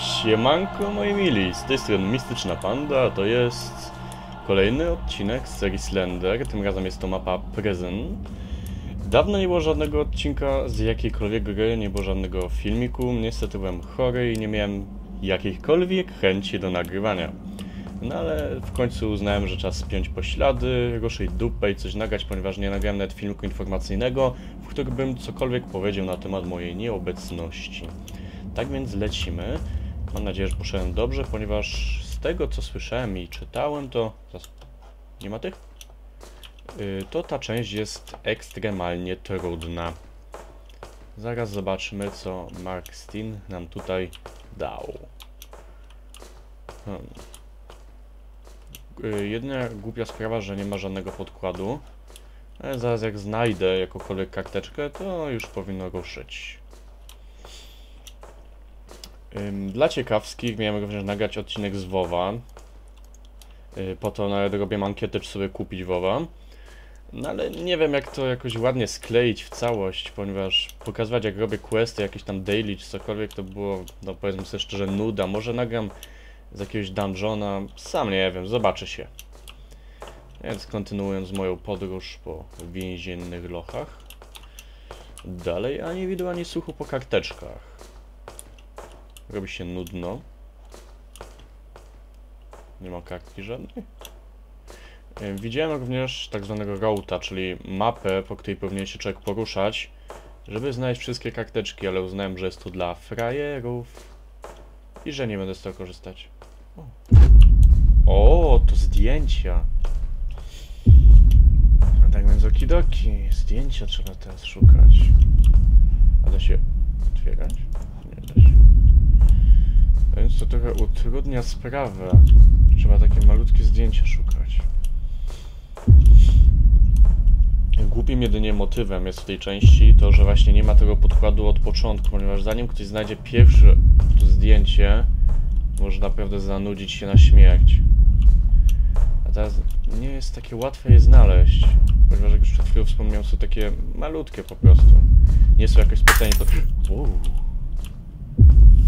Siemanko moi mili, z tej strony Mistyczna Panda, to jest kolejny odcinek z serii Slender, tym razem jest to mapa Prison. Dawno nie było żadnego odcinka z jakiejkolwiek gry, nie było żadnego filmiku, niestety byłem chory i nie miałem jakiejkolwiek chęci do nagrywania. No ale w końcu uznałem, że czas spiąć poślady, ruszyć dupę i coś nagrać, ponieważ nie nagrałem nawet filmiku informacyjnego, w którym bym cokolwiek powiedział na temat mojej nieobecności. Tak więc lecimy. Mam nadzieję, że poszedłem dobrze, ponieważ z tego co słyszałem i czytałem, to. Nie ma tych? Yy, To ta część jest ekstremalnie trudna. Zaraz zobaczymy, co Mark Steen nam tutaj dał. Hmm. Yy, Jedyna głupia sprawa, że nie ma żadnego podkładu. Ale zaraz jak znajdę jakąkolwiek karteczkę, to już powinno ruszyć. Dla ciekawskich miałem również nagrać odcinek z WoWa. Yy, Po to nawet robię ankietę, czy sobie kupić WoWa. No ale nie wiem jak to jakoś ładnie skleić w całość, ponieważ pokazywać jak robię questy, jakieś tam daily czy cokolwiek, to było, no powiedzmy sobie szczerze, nuda. Może nagram z jakiegoś dungeona, sam nie wiem, zobaczy się. Więc kontynuując moją podróż po więziennych lochach. Dalej ani widu, ani słuchu po karteczkach. Robi się nudno. Nie ma kartki żadnej. E, Widziałem również tak zwanego routa, czyli mapę, po której powinien się człowiek poruszać, żeby znaleźć wszystkie karteczki, ale uznałem, że jest to dla frajerów i że nie będę z tego korzystać. O, to zdjęcia. A tak więc okidoki, zdjęcia trzeba teraz szukać. A da się otwierać? Nie da się. Więc to trochę utrudnia sprawę. Trzeba takie malutkie zdjęcia szukać. Głupim jedynie motywem jest w tej części to, że właśnie nie ma tego podkładu od początku, ponieważ zanim ktoś znajdzie pierwsze zdjęcie, może naprawdę zanudzić się na śmierć. A teraz nie jest takie łatwe je znaleźć, ponieważ jak już przed chwilą wspomniałem, są takie malutkie po prostu. Nie są jakoś specjalnie to...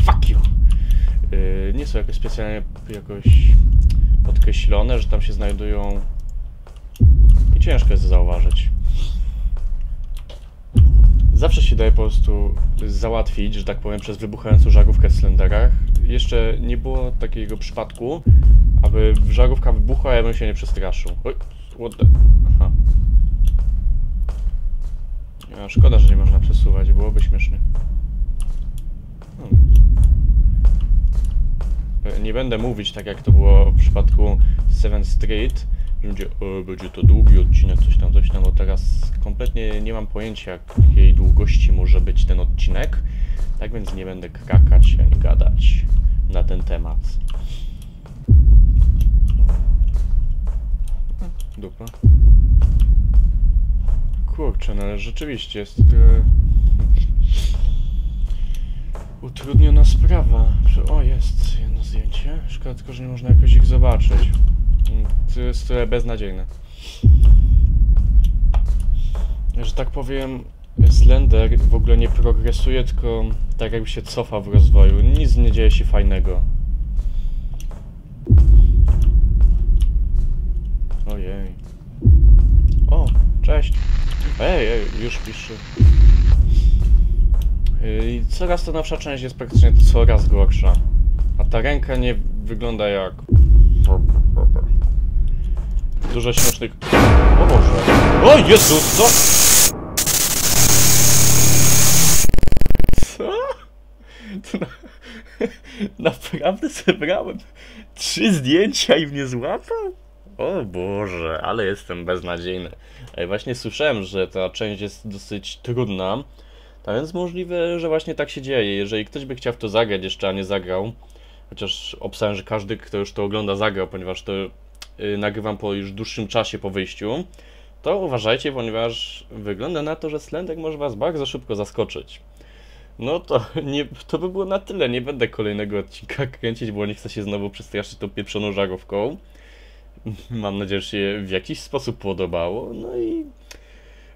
Fuck you! Yy, nie są jakoś specjalnie jakoś podkreślone, że tam się znajdują i ciężko jest zauważyć. Zawsze się daje po prostu załatwić, że tak powiem, przez wybuchającą żarówkę w Slenderach. Jeszcze nie było takiego przypadku, aby żarówka wybuchła, ja bym się nie przestraszył. Oj, what the... Aha. Szkoda, że nie można przesuwać, byłoby śmiesznie. Hmm. E, Nie będę mówić tak jak to było w przypadku Seven Street, będzie, o, będzie to długi odcinek, coś tam, coś tam, bo teraz kompletnie nie mam pojęcia jakiej długości może być ten odcinek, tak więc nie będę krakać ani gadać na ten temat. Dupa. Kurczę, no ale rzeczywiście jest trochę... Utrudniona sprawa. O, jest jedno zdjęcie. Szkoda tylko, że nie można jakoś ich zobaczyć. To jest trochę beznadziejne. Że tak powiem, Slender w ogóle nie progresuje, tylko tak jakby się cofa w rozwoju. Nic nie dzieje się fajnego. Ojej. O, cześć. Ej, ej, już pisze. I coraz to nowsza część jest praktycznie coraz gorsza. A ta ręka nie wygląda jak... Dużo śmiesznych... O Boże! O Jezus, co? Co? To na... Naprawdę zebrałem trzy zdjęcia i mnie złapał? O Boże, ale jestem beznadziejny. Ej, właśnie słyszałem, że ta część jest dosyć trudna. A więc możliwe, że właśnie tak się dzieje. Jeżeli ktoś by chciał w to zagrać jeszcze, a nie zagrał, chociaż obstałem, że każdy, kto już to ogląda, zagrał, ponieważ to yy, nagrywam po już dłuższym czasie po wyjściu, to uważajcie, ponieważ wygląda na to, że Slender może was bardzo szybko zaskoczyć. No to nie, to by było na tyle. Nie będę kolejnego odcinka kręcić, bo nie chcę się znowu przestraszyć tą pieprzoną żarówką. Mam nadzieję, że się w jakiś sposób podobało. No i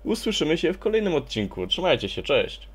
usłyszymy się w kolejnym odcinku. Trzymajcie się, cześć!